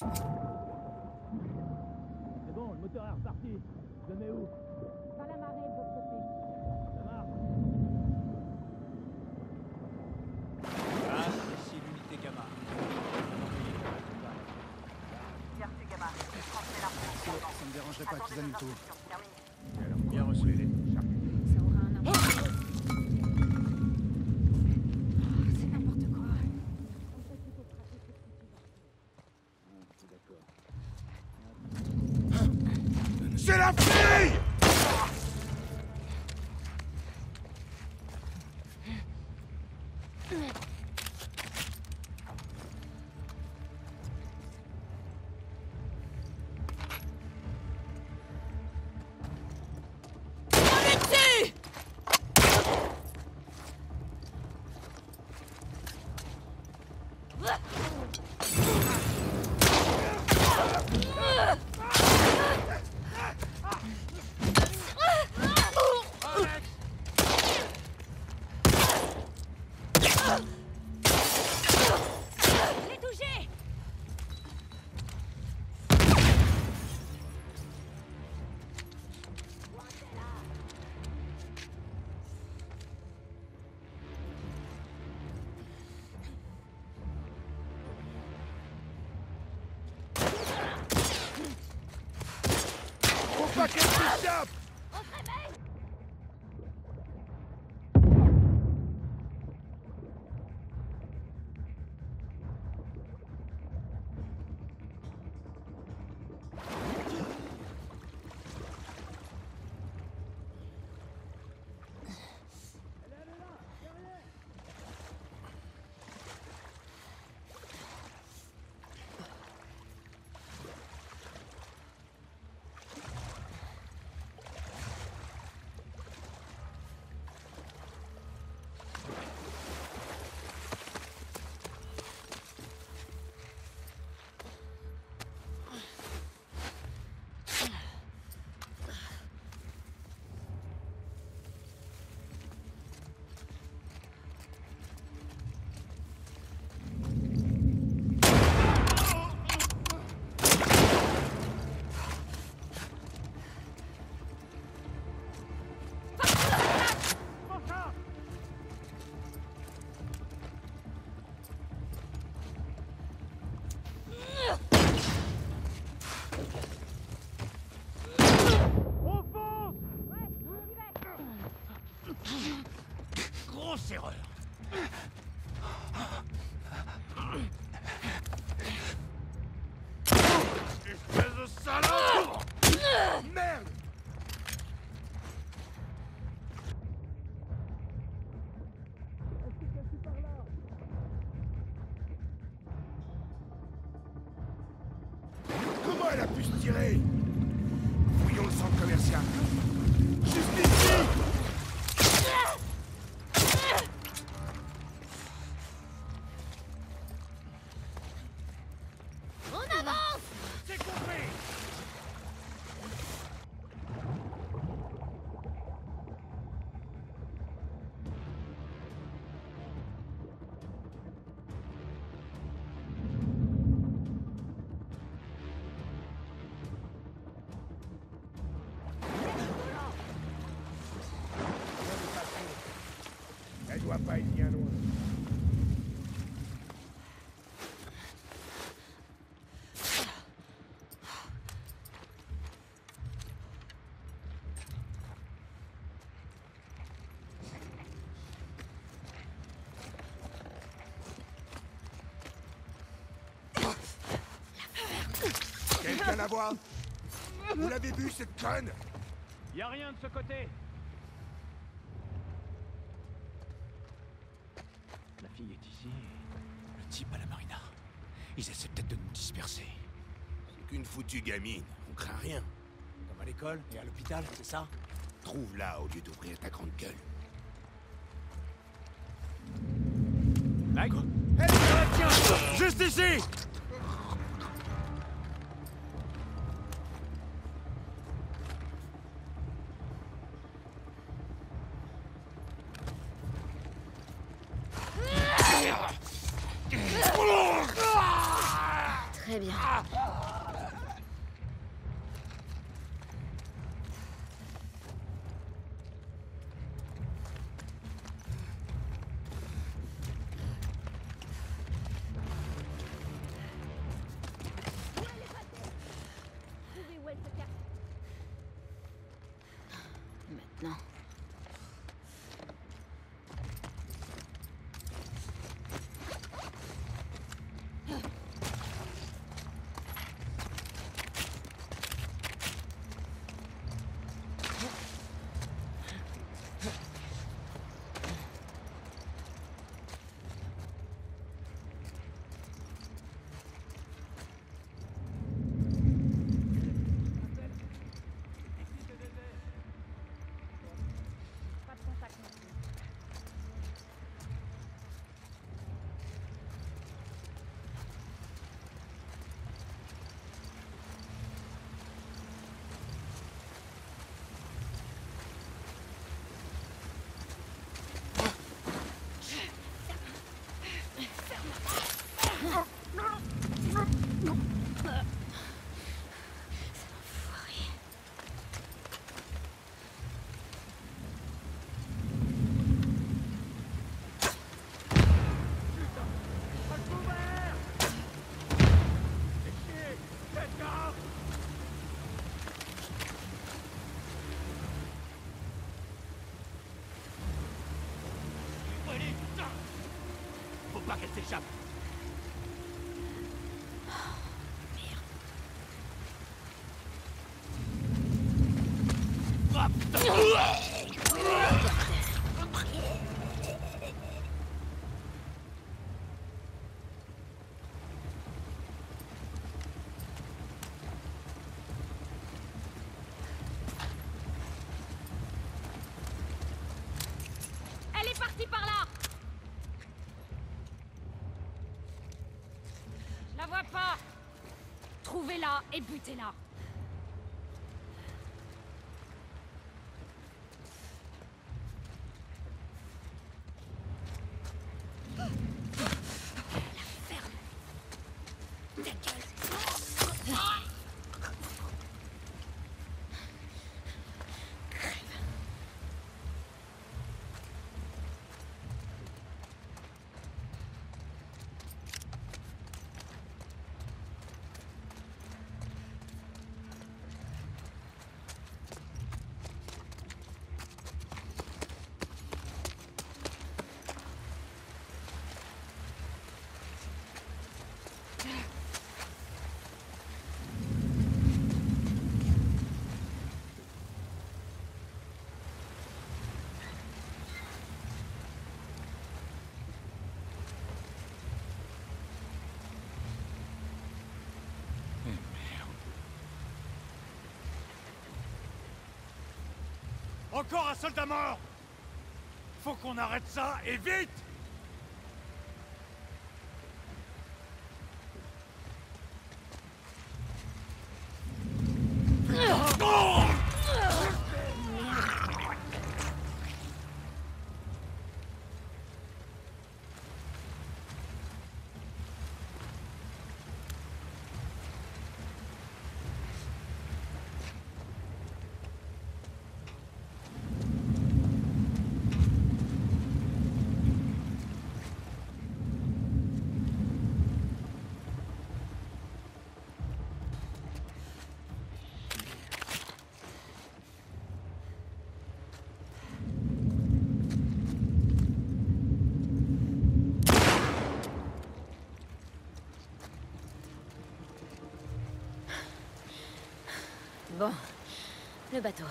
C'est bon, le moteur est reparti. Je le mets où? Dans la marée de l'autre côté. Ça marche. Ah, ici l'unité Gamma. Fierté Gamma, transmets l'info. Ça me dérangerait pas qu'ils annulent tout. Bien reçu. Ça aura un impact. Ah, C'est n'importe quoi. On peut plutôt tracer ce petit C'est la Faut pas Merde. Comment elle a pu se tirer? Fouillons le centre commercial. Juste doit pas être bien loin. Quelqu'un la voit Vous l'avez vu, cette conne? Y a rien de ce côté. Fille est ici. Le type à la marina. Ils essaient peut-être de nous disperser. C'est qu'une foutue gamine, on craint rien. Comme à l'école et à l'hôpital, c'est ça? Trouve-la au lieu d'ouvrir ta grande gueule. Mike? Tiens Juste ici Très bien. Maintenant. Et butez-la Encore un soldat mort. Faut qu'on arrête ça, et vite Bon, le bateau.